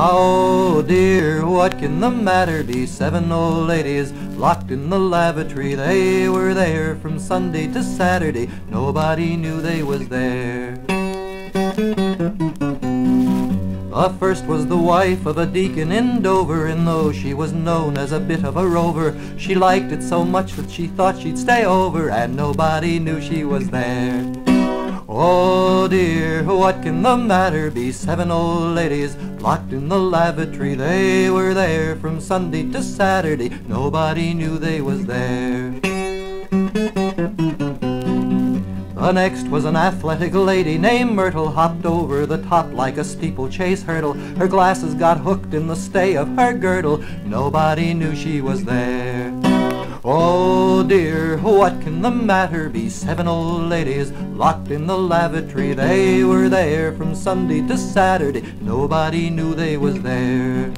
Oh dear, what can the matter be? Seven old ladies locked in the lavatory. They were there from Sunday to Saturday. Nobody knew they was there. The first was the wife of a deacon in Dover, and though she was known as a bit of a rover, she liked it so much that she thought she'd stay over, and nobody knew she was there. Oh dear, what can the matter be? Seven old ladies locked in the lavatory. They were there from Sunday to Saturday. Nobody knew they was there. The next was an athletic lady named Myrtle Hopped over the top like a steeplechase hurdle. Her glasses got hooked in the stay of her girdle. Nobody knew she was there. Oh dear, what can the matter be? Seven old ladies locked in the lavatory. They were there from Sunday to Saturday. Nobody knew they was there.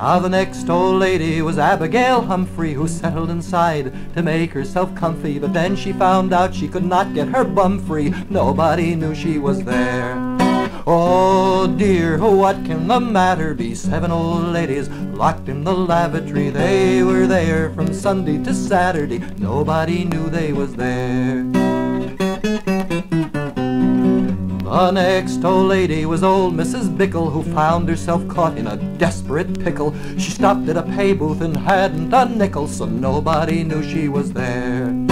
Now the next old lady was Abigail Humphrey who settled inside to make herself comfy but then she found out she could not get her bum free nobody knew she was there Oh dear, what can the matter be? Seven old ladies locked in the lavatory. They were there from Sunday to Saturday. Nobody knew they was there. The next old lady was old Mrs. Bickle who found herself caught in a desperate pickle. She stopped at a pay booth and hadn't a nickel, so nobody knew she was there.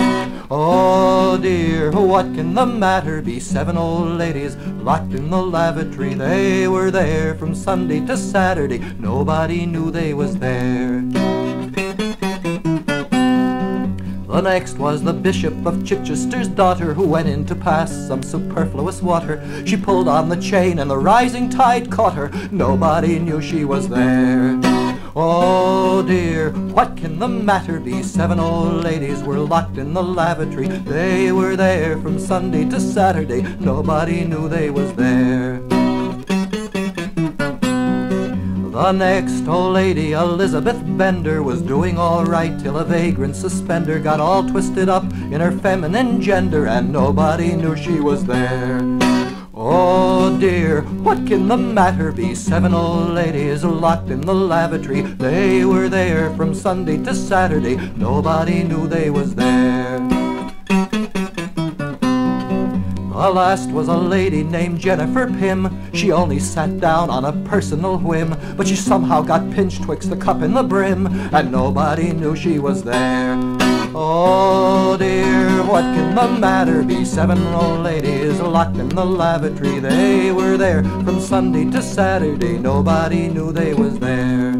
Oh dear, what can the matter be? Seven old ladies locked in the lavatory. They were there from Sunday to Saturday. Nobody knew they was there. The next was the Bishop of Chichester's daughter who went in to pass some superfluous water. She pulled on the chain and the rising tide caught her. Nobody knew she was there. Oh dear, what can the matter be? Seven old ladies were locked in the lavatory. They were there from Sunday to Saturday. Nobody knew they was there. The next old lady, Elizabeth Bender, was doing all right till a vagrant suspender got all twisted up in her feminine gender and nobody knew she was there. Oh dear, what can the matter be? Seven old ladies locked in the lavatory. They were there from Sunday to Saturday. Nobody knew they was there. The last was a lady named Jennifer Pym. She only sat down on a personal whim, but she somehow got pinched twixt the cup and the brim, and nobody knew she was there. Oh dear, what can the matter be? Seven old ladies locked in the lavatory. They were there from Sunday to Saturday. Nobody knew they was there.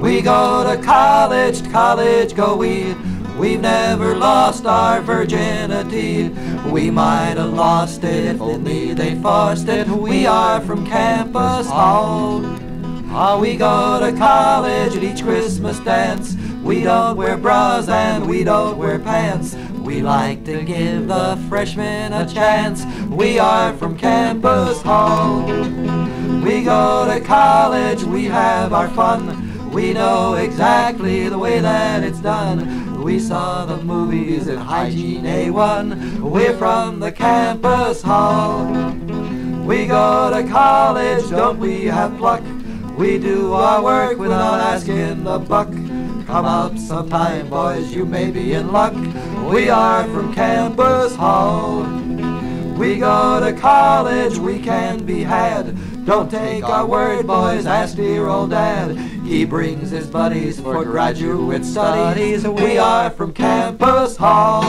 We go to college, college go we. We've never lost our virginity. We might have lost it if only they forced it. We are from Campus Hall. Ah, we go to college at each Christmas dance. We don't wear bras and we don't wear pants. We like to give the freshmen a chance. We are from Campus Hall. We go to college, we have our fun. We know exactly the way that it's done. We saw the movies in Hygiene A1. We're from the campus hall. We go to college, don't we have pluck? We do our work without asking the buck. Come out sometime, boys, you may be in luck. We are from campus hall. We go to college, we can be had. Don't take our word, boys, ask dear old dad. He brings his buddies for graduate studies. We are from Campus Hall.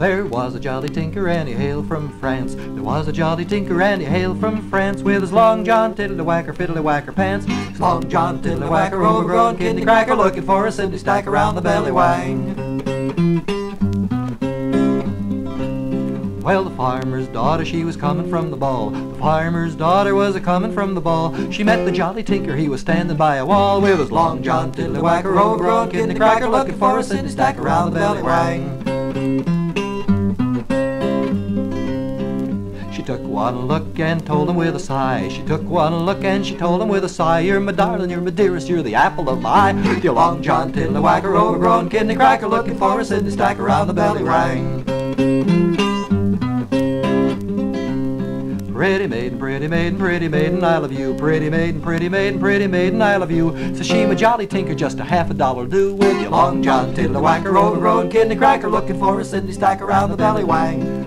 There was a jolly tinker and he hailed from France. There was a jolly tinker and he hailed from France with his long John tiddly-whacker, fiddly-whacker pants. His long John tiddly-whacker, overgrown kidney cracker, looking for a Cindy stack around the belly wang. Well, the farmer's daughter, she was coming from the ball. The farmer's daughter was a coming from the ball. She met the jolly tinker, he was standing by a wall with his long john, tiddlywhacker, overgrown kidney cracker, looking for a city stack around the belly wang. Took one look and told him with a sigh. She took one look and she told him with a sigh. You're my darling, you're my dearest, you're the apple of my eye. You long john, tiddlywhacker, overgrown kidney cracker, looking for a city stack around the belly wang. Pretty maiden, pretty maiden, pretty maiden, I love you. Pretty maiden, pretty maiden, pretty maiden, I love you. So she my jolly tinker, just a half a dollar do with you. Long john, tiddlywhacker, overgrown kidney cracker, looking for a Sydney stack around the belly wang.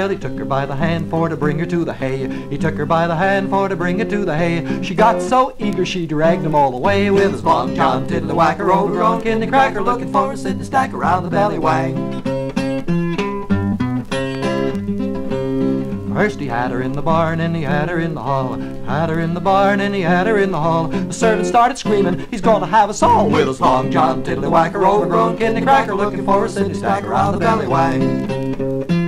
Well, he took her by the hand for to bring her to the hay. He took her by the hand for to bring her to the hay. She got so eager she dragged him all away with his long john, tiddlywhacker, overgrown kidney cracker, looking for a Sydney stack around the belly wang. First he had her in the barn and he had her in the hall. Had her in the barn and he had her in the hall. The servant started screaming, he's gonna have us all with his long john, tiddlywhacker, overgrown kidney cracker, looking for a Sydney stack around the belly wang.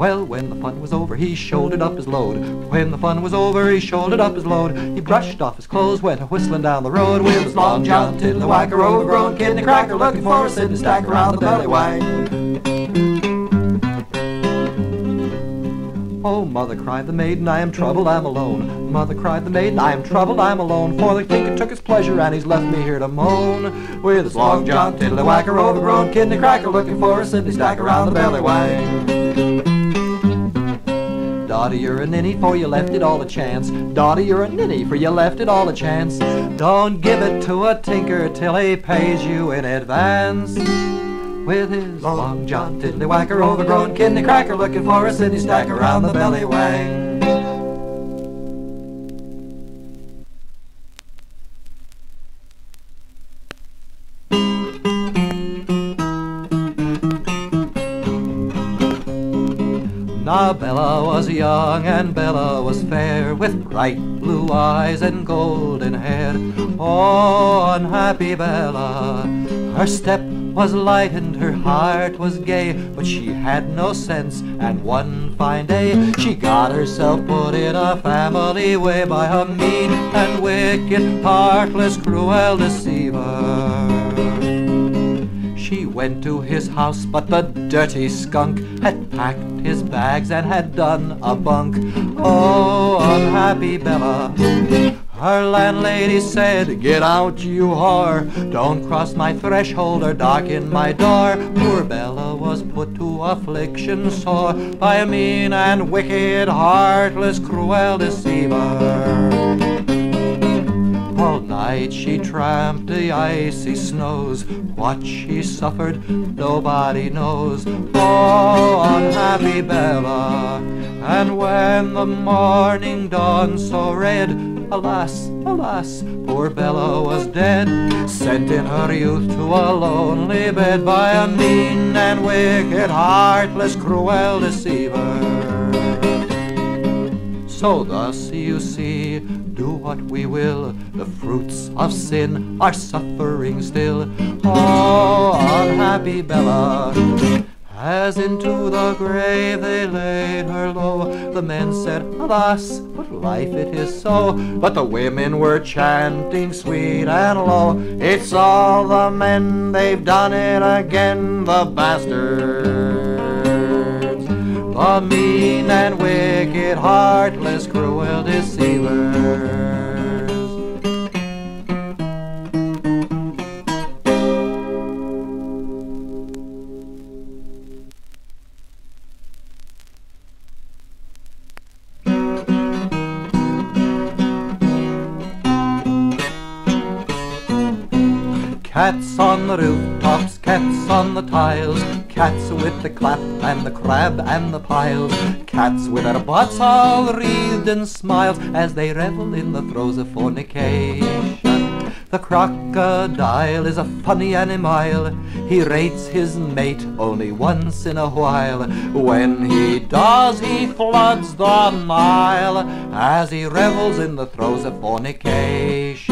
Well, when the fun was over, he shouldered up his load. When the fun was over, he shouldered up his load. He brushed off his clothes, went a whistling down the road with his long john, tiddlywhacker, overgrown kidney cracker, looking for a Sydney stack around the belly wang. Oh, mother, cried the maiden, I am troubled, I'm alone. Mother, cried the maiden, I am troubled, I'm alone. For the tinker took his pleasure, and he's left me here to moan. With his long john, tiddlywhacker, overgrown kidney cracker, looking for a Sydney stack around the belly wang. Dottie, you're a ninny, for you left it all a chance. Dottie, you're a ninny, for you left it all a chance. Don't give it to a tinker till he pays you in advance with his long john, tiddlywhacker, overgrown kidney cracker, looking for a Sydney stack around the belly wang. And Bella was fair, with bright blue eyes and golden hair. Oh, unhappy Bella, her step was light and her heart was gay, but she had no sense, and one fine day she got herself put in a family way by a mean and wicked, heartless, cruel deceiver. She went to his house, but the dirty skunk had packed his bags and had done a bunk. Oh, unhappy Bella. Her landlady said, Get out, you whore. Don't cross my threshold or darken my door. Poor Bella was put to affliction sore by a mean and wicked, heartless, cruel deceiver. All night she tramped the icy snows. What she suffered, nobody knows. Oh, unhappy Bella. And when the morning dawned so red, alas, alas, poor Bella was dead. Sent in her youth to a lonely bed by a mean and wicked, heartless, cruel deceiver. So thus you see, do what we will, the fruits of sin are suffering still. Oh, unhappy Bella, as into the grave they laid her low, the men said, Alas, what life it is so. But the women were chanting sweet and low, It's all the men, they've done it again, the bastards. The mean and wicked, heartless, cruel deceivers. Cats on the rooftops, cats on the tiles, cats with the clap and the crab and the piles, cats with their butts all wreathed in smiles as they revel in the throes of fornication. The crocodile is a funny animal, he rates his mate only once in a while. When he does, he floods the Nile as he revels in the throes of fornication.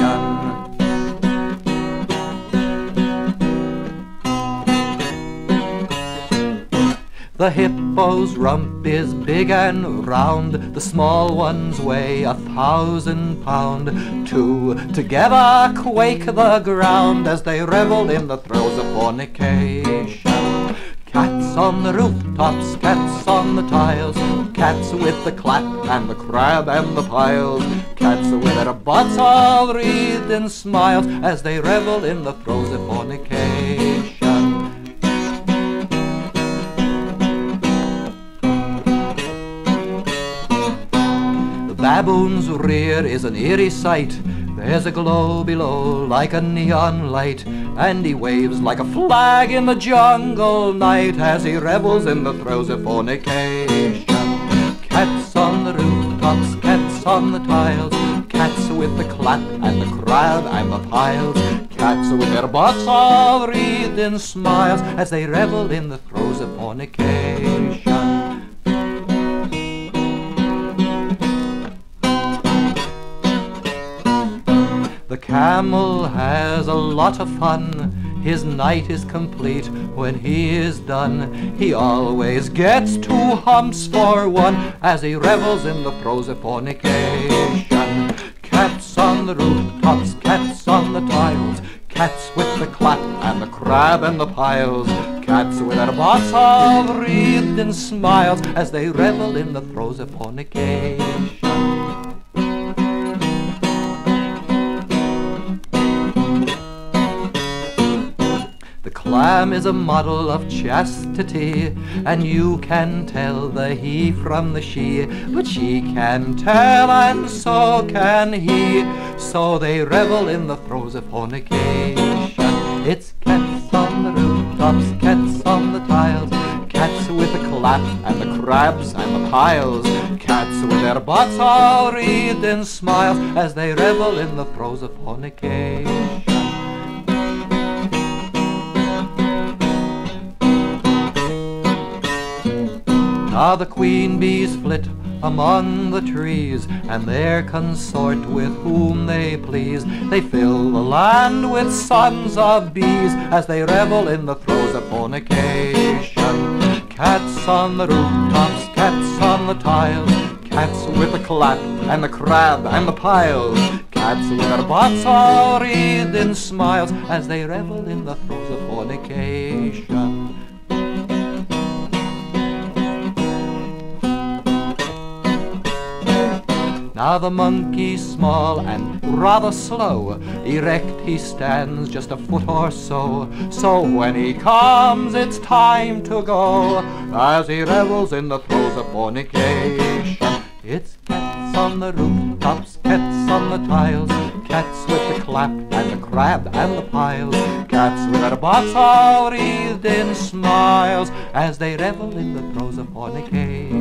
The hippo's rump is big and round, the small ones weigh a thousand pound. Two together quake the ground as they revel in the throes of fornication. Cats on the rooftops, cats on the tiles, cats with the clap and the crab and the piles, cats with their butts all wreathed in smiles as they revel in the throes of fornication. Baboon's rear is an eerie sight. There's a glow below like a neon light, and he waves like a flag in the jungle night as he revels in the throes of fornication. Cats on the rooftops, cats on the tiles, cats with the clap and the crab and the piles, cats with their butts all wreathed in smiles as they revel in the throes of fornication. Camel has a lot of fun. His night is complete when he is done. He always gets two humps for one as he revels in the fornication. Cats on the rooftops, cats on the tiles, cats with the clap and the crab and the piles. Cats with their butts all wreathed in smiles as they revel in the throes of fornication. Clam is a model of chastity, and you can tell the he from the she, but she can tell, and so can he. So they revel in the throes of fornication. It's cats on the rooftops, cats on the tiles, cats with the clap and the crabs and the piles, cats with their butts all wreathed in smiles as they revel in the throes of fornication. Ah, the queen bees flit among the trees, and their consort with whom they please. They fill the land with sons of bees as they revel in the throes of fornication. Cats on the rooftops, cats on the tiles, cats with the clap and the crab and the piles, cats with their butts all wreathed in smiles as they revel in the throes of fornication. Now the monkey's small and rather slow, erect he stands just a foot or so. So when he comes, it's time to go, as he revels in the throes of fornication. It's cats on the rooftops, cats on the tiles, cats with the clap and the crab and the piles, cats with their butts all wreathed in smiles, as they revel in the throes of fornication.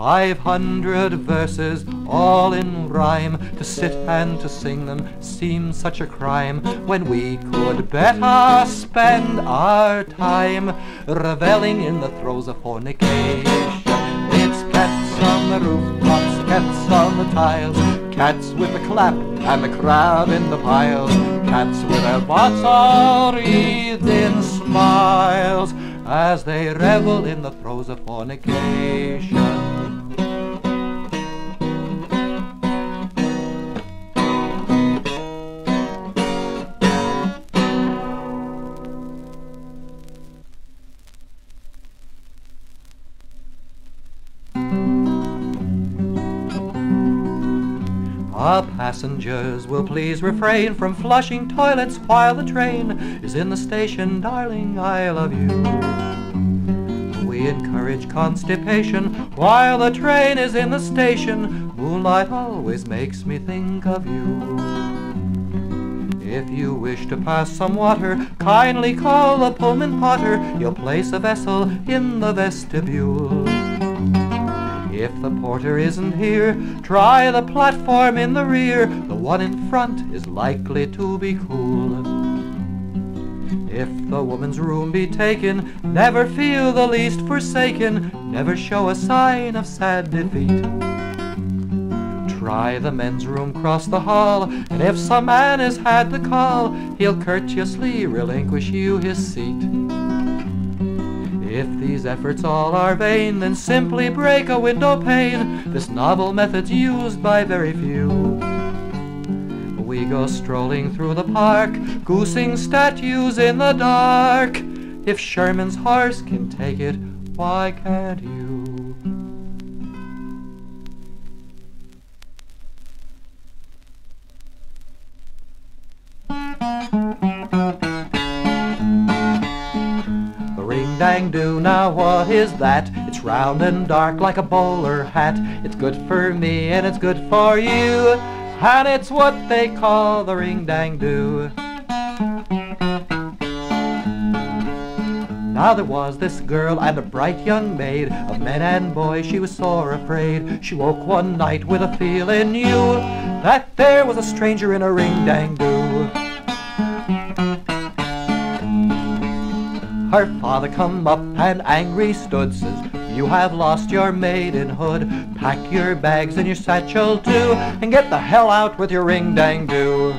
Five hundred verses, all in rhyme, to sit and to sing them seems such a crime, when we could better spend our time reveling in the throes of fornication. It's cats on the rooftops, cats on the tiles, cats with the clap and the crab in the piles, cats with their butts all wreathed in smiles, as they revel in the throes of fornication. Our passengers will please refrain from flushing toilets while the train is in the station, darling, I love you. We encourage constipation while the train is in the station. Moonlight always makes me think of you. If you wish to pass some water, kindly call the Pullman Porter. He'll place a vessel in the vestibule. If the porter isn't here, try the platform in the rear. The one in front is likely to be cool. If the woman's room be taken, never feel the least forsaken, never show a sign of sad defeat. try the men's room cross the hall, and if some man has had the call, he'll courteously relinquish you his seat. If these efforts all are vain, then simply break a window pane. This novel method's used by very few. We go strolling through the park, goosing statues in the dark. If Sherman's horse can take it, why can't you? Is that? It's round and dark like a bowler hat. It's good for me and it's good for you. And it's what they call the ring dang do. Now there was this girl and a bright young maid, of men and boys she was sore afraid. She woke one night with a feeling new, that there was a stranger in a ring-dang-doo. Her father come up and angry stood, says, You have lost your maidenhood. Pack your bags and your satchel too, and get the hell out with your ring-dang-doo.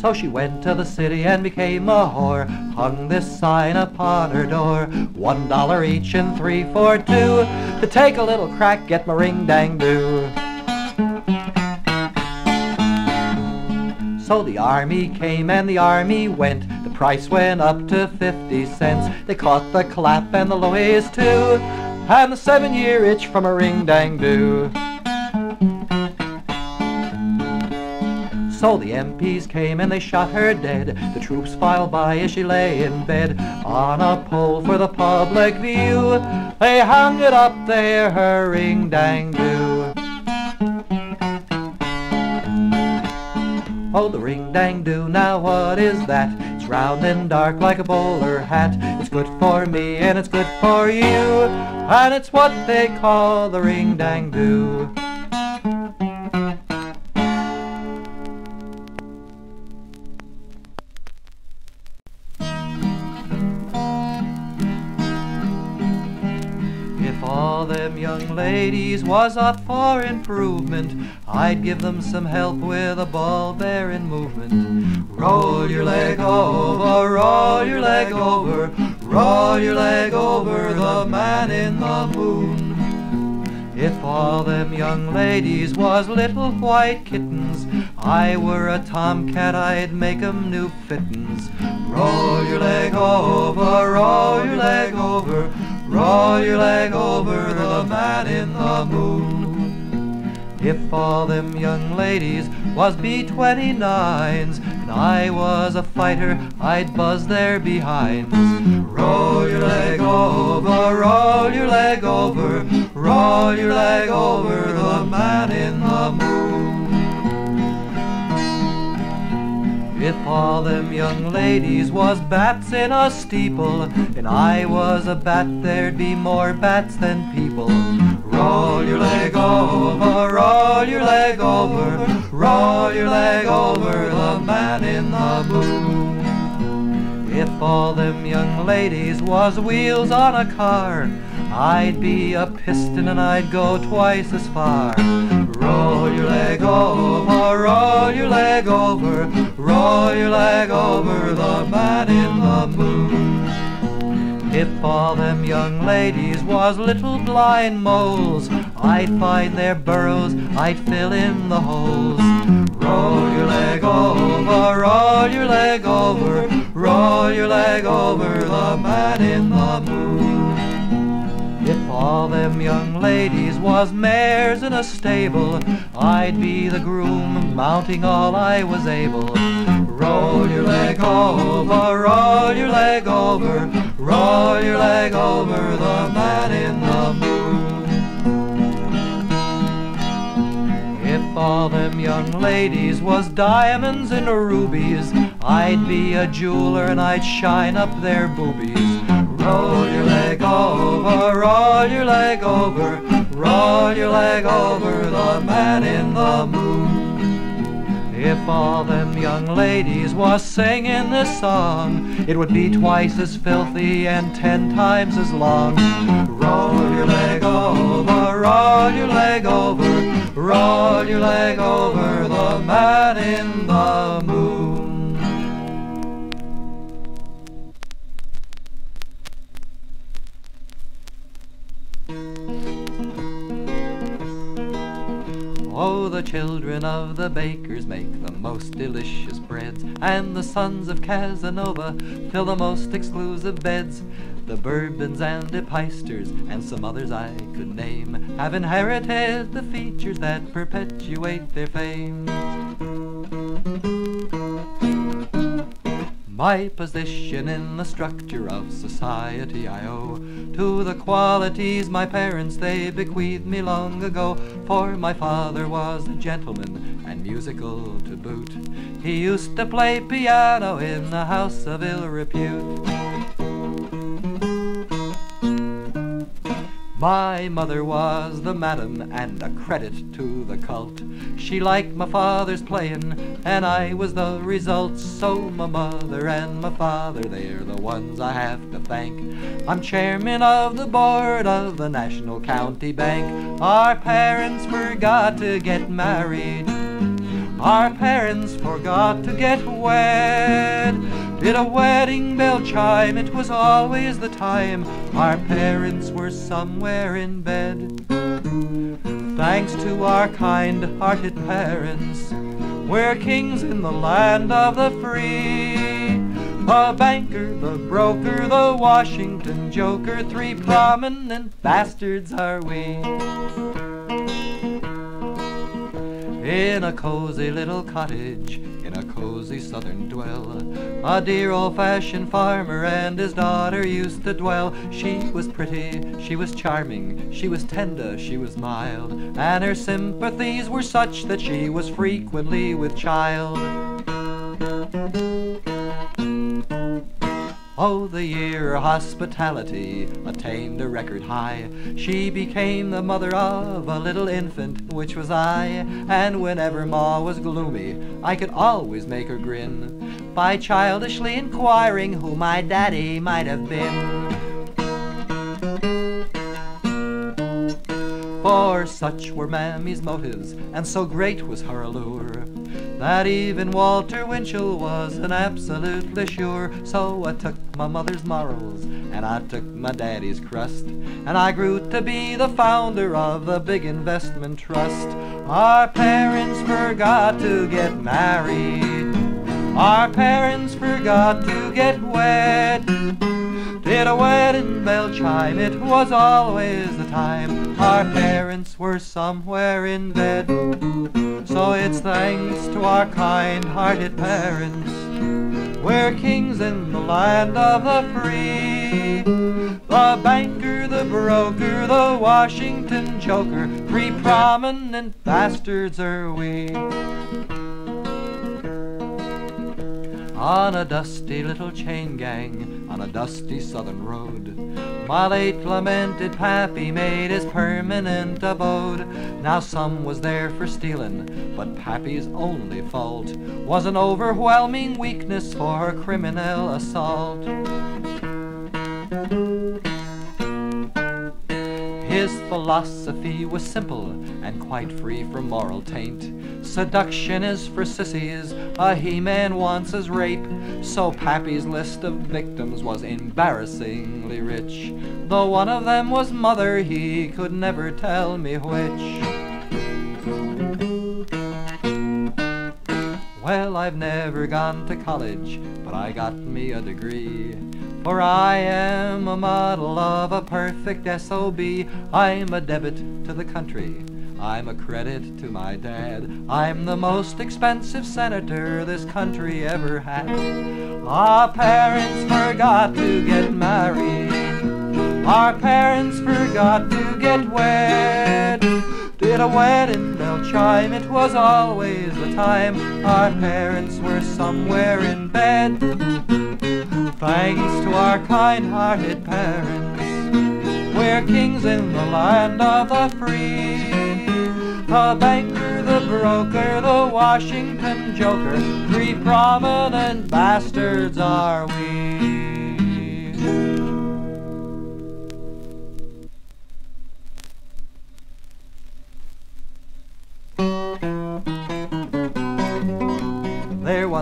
So she went to the city and became a whore, hung this sign upon her door, one dollar each and three for two, to take a little crack, get my ring-dang-doo. So the army came and the army went. The price went up to 50 cents. They caught the clap and the Louis too, and the seven year itch from a ring dang do. So the MPs came and they shot her dead. The troops filed by as she lay in bed on a pole for the public view. They hung it up there, her ring dang do. Oh, the ring dang do, now what is that? It's round and dark like a bowler hat. It's good for me and it's good for you, and it's what they call the ring ladies was up for improvement, I'd give them some help with a ball bearing movement. Roll your leg over, roll your leg over, roll your leg over the man in the moon. If all them young ladies was little white kittens, I were a tomcat, I'd make 'em new fittins. Roll your leg over, roll your leg over, roll your leg over the man in the moon. If all them young ladies was B-29s and I was a fighter, I'd buzz their behinds. Roll your leg over, roll your leg over, roll your leg over the man in the moon. If all them young ladies was bats in a steeple, and I was a bat, there'd be more bats than people. Roll your leg over, roll your leg over, roll your leg over the man in the moon. If all them young ladies was wheels on a car, I'd be a piston and I'd go twice as far. Roll your leg over, roll your leg over, roll your leg over the man in the moon. If all them young ladies was little blind moles, I'd find their burrows, I'd fill in the holes. Roll your leg over, roll your leg over, roll your leg over the man in the moon. If all them young ladies was mares in a stable, I'd be the groom, mounting all I was able. Roll your leg over, roll your leg over, roll your leg over the man in the moon. If all them young ladies was diamonds and rubies, I'd be a jeweler and I'd shine up their boobies. Roll your leg over, roll your leg over, roll your leg over the man in the moon. If all them young ladies was singing this song, it would be twice as filthy and ten times as long. Roll your leg over, roll your leg over, roll your leg over the man in the moon. The children of the bakers make the most delicious breads, and the sons of Casanova fill the most exclusive beds. The Bourbons and the Peisters and some others I could name have inherited the features that perpetuate their fame. My position in the structure of society I owe to the qualities my parents they bequeathed me long ago. For my father was a gentleman and musical to boot. He used to play piano in the house of ill repute. My mother was the madam and a credit to the cult. She liked my father's playing and I was the result. So my mother and my father, they're the ones I have to thank. I'm chairman of the board of the National County Bank. Our parents forgot to get married. Our parents forgot to get wed. Did a wedding bell chime, it was always the time our parents were somewhere in bed. Thanks to our kind-hearted parents, we're kings in the land of the free. The banker, the broker, the Washington joker, three prominent bastards are we. In a cozy little cottage, in a cozy southern dwell, a dear old-fashioned farmer and his daughter used to dwell. She was pretty, she was charming, she was tender, she was mild, and her sympathies were such that she was frequently with child. Oh, the year hospitality attained a record high. She became the mother of a little infant, which was I. And whenever Ma was gloomy, I could always make her grin by childishly inquiring who my daddy might have been. For such were Mammy's motives, and so great was her allure that even Walter Winchell wasn't absolutely sure. So I took my mother's morals and I took my daddy's crust, and I grew to be the founder of the big investment trust. Our parents forgot to get married. Our parents forgot to get wed. Did a wedding bell chime? It was always the time our parents were somewhere in bed. So it's thanks to our kind-hearted parents. We're kings in the land of the free. The banker, the broker, the Washington joker, three prominent bastards are we. On a dusty little chain gang, on a dusty southern road, my late lamented pappy made his permanent abode. Now some was there for stealing, but pappy's only fault was an overwhelming weakness for criminal assault. His philosophy was simple and quite free from moral taint. Seduction is for sissies, a he-man wants his rape. So Pappy's list of victims was embarrassingly rich. Though one of them was mother, he could never tell me which. Well, I've never gone to college, but I got me a degree. For I am a model of a perfect SOB. I'm a debit to the country. I'm a credit to my dad. I'm the most expensive senator this country ever had. Our parents forgot to get married. Our parents forgot to get wed. Did a wedding bell chime? It was always the time our parents were somewhere in bed. Thanks to our kind-hearted parents, we're kings in the land of the free. The banker, the broker, the Washington joker, three prominent bastards are we.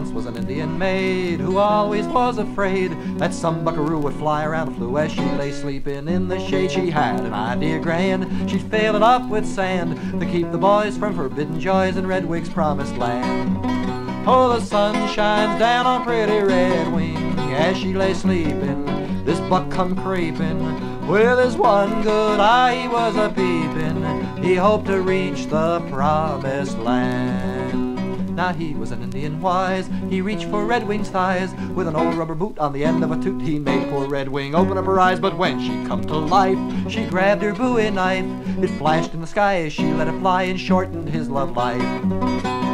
Once was an Indian maid who always was afraid that some buckaroo would fly around a flue as she lay sleeping in the shade. She had an idea grand, she'd fill it up with sand to keep the boys from forbidden joys in Redwing's promised land. Oh, the sun shines down on pretty Red Wing as she lay sleeping. This buck come creeping with his one good eye he was a peeping. He hoped to reach the promised land. Now he was an Indian wise, he reached for Redwing's thighs. With an old rubber boot on the end of a toot, he made poor Redwing open up her eyes. But when she come to life, she grabbed her bowie knife. It flashed in the sky as she let it fly and shortened his love life.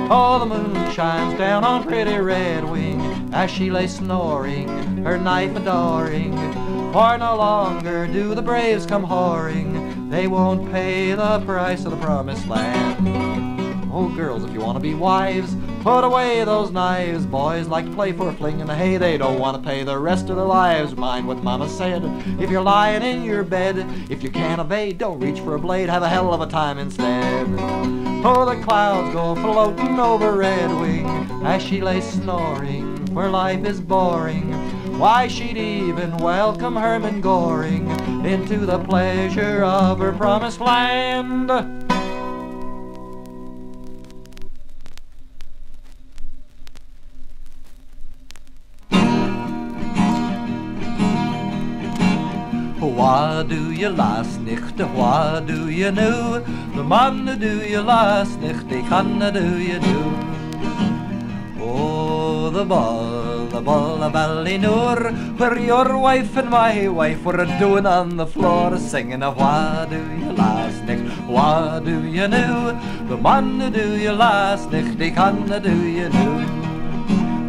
Oh, the moon shines down on pretty Redwing as she lay snoring, her knife adoring. For no longer do the braves come whoring, they won't pay the price of the promised land. Oh, girls, if you want to be wives, put away those knives. Boys like to play for a fling in the hay, they don't want to pay the rest of their lives. Mind what Mama said. If you're lying in your bed, if you can't evade, don't reach for a blade, have a hell of a time instead. Oh, the clouds go floating over Redwing as she lay snoring, where life is boring. Why, she'd even welcome Herman Goring into the pleasure of her promised land. Do you last nicht, what do you know? The man do you last nicht, they can do you do. Oh, the ball, the ball of Ballynoor, where your wife and my wife were doing on the floor, singing a what do you last nicht, what do you know? The man do you last nicht, they can do you do.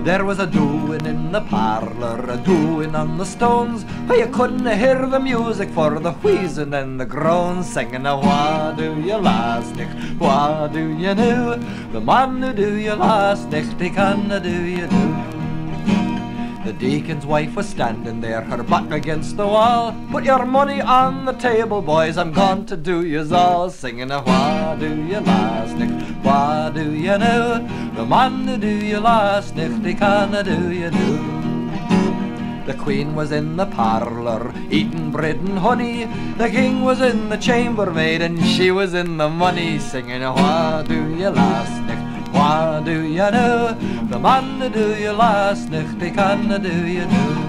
There was a doing in the parlour, a doing on the stones, where you couldn't hear the music for the wheezing and the groans, singing a what do you last nicht, what do you know? The man who do you last nicht, he can do you do. The deacon's wife was standing there, her back against the wall. Put your money on the table, boys, I'm going to do yous all. Singing a what do you last nicht, what do you know? The man who do you last nicht, he can do you do. The queen was in the parlour, eating bread and honey. The king was in the chambermaid, and she was in the money, singing, What do you last What do you know? The man who do you last nicht, he can do you do.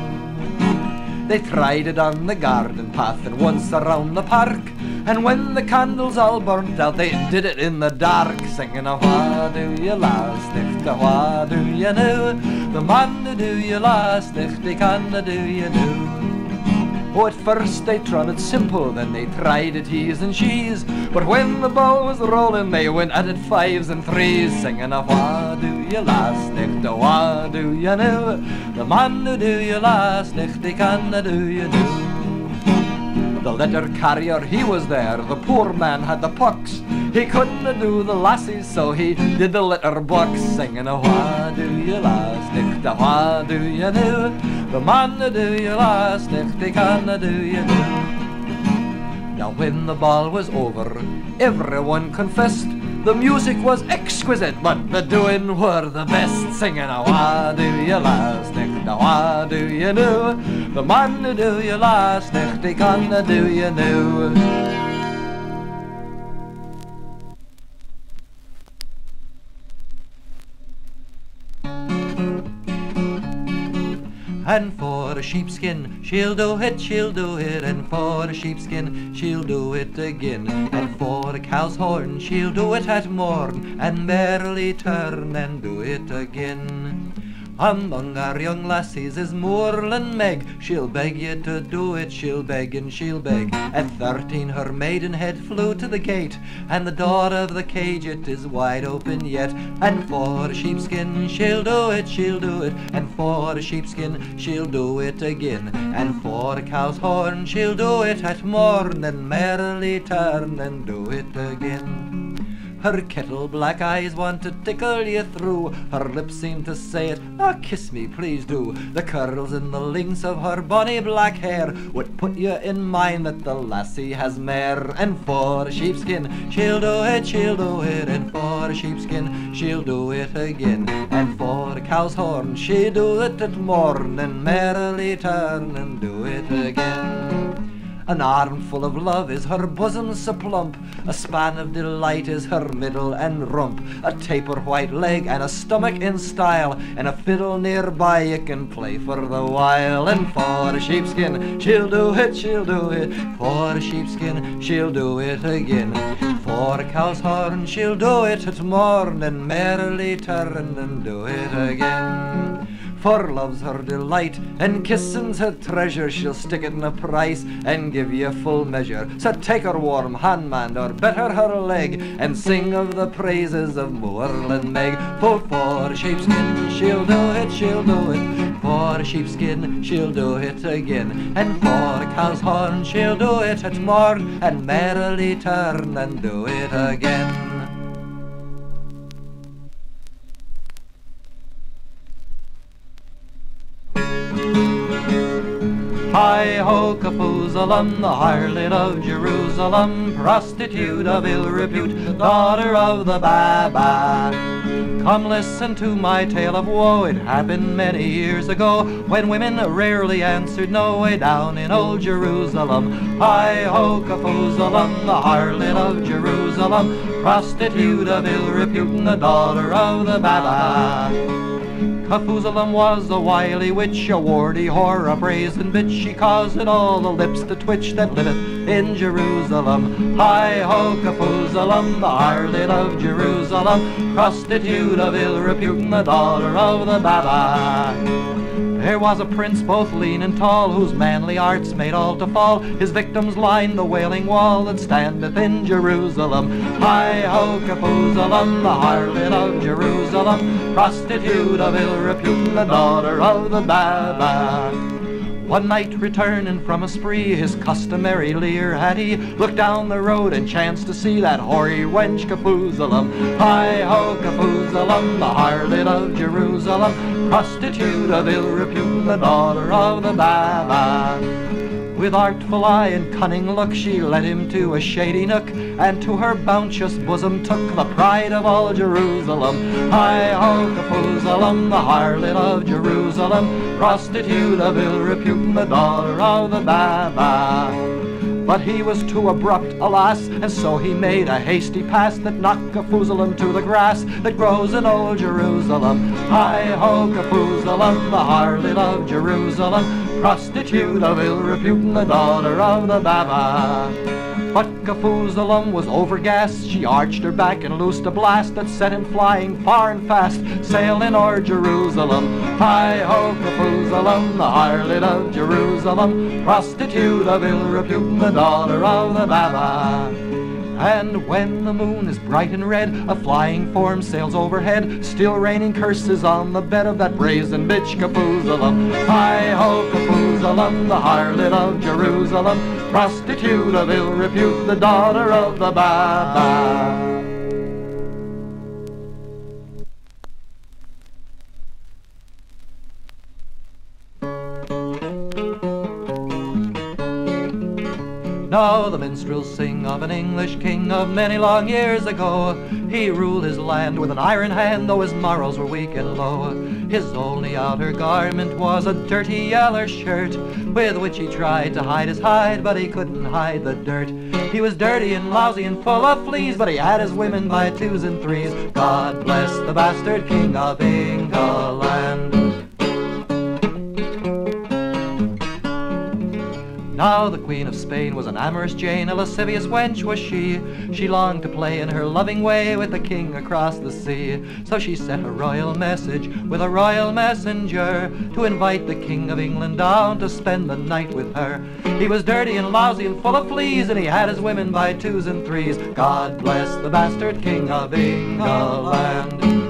They tried it on the garden path and once around the park. And when the candles all burnt out, they did it in the dark, singing, a What do you last nicht, what do you know? The man who do you last nicht, he can do you do. Oh, at first they tried it simple, then they tried it he's and she's. But when the ball was rolling, they went at it fives and threes, singing a what do you last nicht, a what do you know? The man who do you last nicht, he can do you do. The letter carrier, he was there, the poor man had the pox. He couldn't do the lassies, so he did the letter box, singing a what do you last nicht, a what do you know? The man who do you last nicht, he can do you do. Now when the ball was over, everyone confessed the music was exquisite, but the doing were the best. Singing a what do you last nicht, a what do you know? The man who do you last nicht, he can do you know. And for a sheepskin, she'll do it, she'll do it. And for a sheepskin, she'll do it again. And for a cow's horn, she'll do it at morn. And merrily turn and do it again. Among our young lassies is Moorland Meg. She'll beg you to do it, she'll beg and she'll beg. At thirteen her maidenhead flew to the gate, and the door of the cage it is wide open yet. And for a sheepskin she'll do it, she'll do it, and for a sheepskin she'll do it again. And for a cow's horn she'll do it at morn, and merrily turn and do it again. Her kettle black eyes want to tickle you through. Her lips seem to say it, ah, kiss me, please do. The curls in the links of her bonny black hair would put you in mind that the lassie has mare. And for a sheepskin, she'll do it, she'll do it. And for sheepskin, she'll do it again. And for a cow's horn, she'll do it at morn and merrily turn and do it again. An armful of love is her bosom so plump, a span of delight is her middle and rump, a taper white leg and a stomach in style, and a fiddle nearby you can play for the while. And for a sheepskin, she'll do it, she'll do it. For a sheepskin, she'll do it again. For a cow's horn, she'll do it at morn, and merrily turn and do it again. For love's her delight, and kissing's her treasure. She'll stick it in a price and give you full measure. So take her warm hand, man, or better her leg, and sing of the praises of Moorland Meg. For for sheepskin, she'll do it, she'll do it. For sheepskin, she'll do it again. And for cow's horn, she'll do it at morn, and merrily turn and do it again. Hi ho, Kafoozalem, the harlot of Jerusalem, prostitute of ill repute, daughter of the Baba. Come listen to my tale of woe, it happened many years ago, when women rarely answered no way down in old Jerusalem. Hi ho, Kafoozalem, the harlot of Jerusalem, prostitute of ill repute, and the daughter of the Baba. Kafoozalem was a wily witch, a warty whore, a brazen bitch. She caused all the lips to twitch that liveth in Jerusalem. Hi ho, Kafoozalem, the harlot of Jerusalem, prostitute of ill repute, and the daughter of the Baba. There was a prince both lean and tall, whose manly arts made all to fall. His victims lined the wailing wall that standeth in Jerusalem. Hi ho, Kafoozalem, the harlot of Jerusalem, prostitute of ill repute, the daughter of the Baba. One night returning from a spree, his customary leer had he, looked down the road and chanced to see that hoary wench Kafoozalem. Hi ho, Kafoozalem, the harlot of Jerusalem, prostitute of ill repute, the daughter of the Baba. With artful eye and cunning look she led him to a shady nook, and to her bounteous bosom took the pride of all Jerusalem. Hi ho, Kafoozalem, the harlot of Jerusalem, prostitute of ill repute, the daughter of the Baba. But he was too abrupt, alas, and so he made a hasty pass that knocked Kafoozalem to the grass that grows in old Jerusalem. Hi ho, Kafoozalem, the harlot of Jerusalem, prostitute of ill repute and the daughter of the Baba. But Kafoozalem was overgassed. She arched her back and loosed a blast that set him flying far and fast, sailing o'er Jerusalem. Hi ho, Kafoozalem, the harlot of Jerusalem, prostitute of ill repute, the daughter of the Baba. And when the moon is bright and red, a flying form sails overhead, still raining curses on the bed of that brazen bitch Kafoozalem. Hi ho, Kafoozalem, the harlot of Jerusalem, prostitute of ill repute, the daughter of the Baba. Now the minstrels sing of an English king of many long years ago. He ruled his land with an iron hand, though his morals were weak and low. His only outer garment was a dirty yellow shirt, with which he tried to hide his hide, but he couldn't hide the dirt. He was dirty and lousy and full of fleas, but he had his women by twos and threes. God bless the bastard king of England. Now the Queen of Spain was an amorous Jane, a lascivious wench was she. She longed to play in her loving way with the king across the sea. So she sent a royal message with a royal messenger to invite the King of England down to spend the night with her. He was dirty and lousy and full of fleas, and he had his women by twos and threes. God bless the bastard King of England.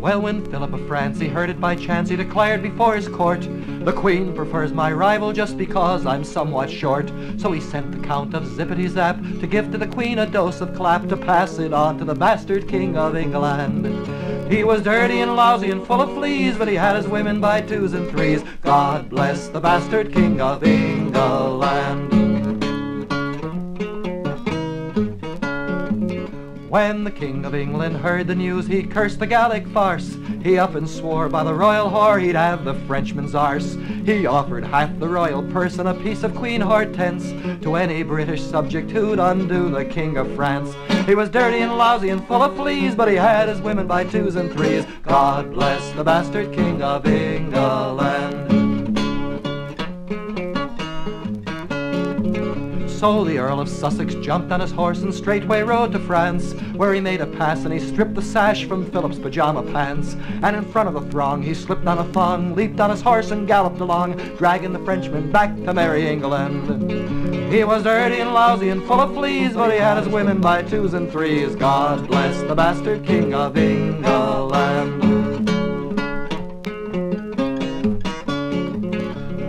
Well, when Philip of France he heard it by chance, he declared before his court The Queen prefers my rival just because I'm somewhat short. So he sent the Count of Zippity Zap to give to the Queen a dose of clap to pass it on to the bastard King of England. He was dirty and lousy and full of fleas, but he had his women by twos and threes. God bless the bastard King of England. When the King of England heard the news, he cursed the Gallic farce. He up and swore by the royal whore he'd have the Frenchman's arse. He offered half the royal purse and a piece of Queen Hortense to any British subject who'd undo the King of France. He was dirty and lousy and full of fleas, but he had his women by twos and threes. God bless the bastard King of England. So the Earl of Sussex jumped on his horse and straightway rode to France, where he made a pass and he stripped the sash from Philip's pajama pants. And in front of the throng he slipped on a thong, leaped on his horse and galloped along, dragging the Frenchman back to merry England. He was dirty and lousy and full of fleas, but he had his women by twos and threes. God bless the bastard King of England.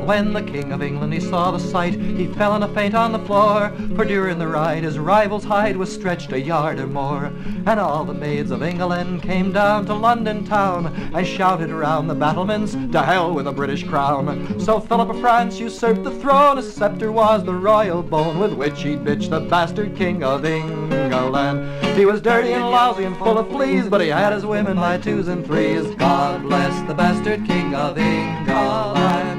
When the King of England he saw the sight, he fell in a faint on the floor, for during the ride his rival's hide was stretched a yard or more. And all the maids of England came down to London town, and shouted around the battlements, to hell with the British crown. So Philip of France usurped the throne, his sceptre was the royal bone, with which he'd bitch the bastard King of England. He was dirty and lousy and full of fleas, but he had his women by twos and threes. God bless the bastard King of England.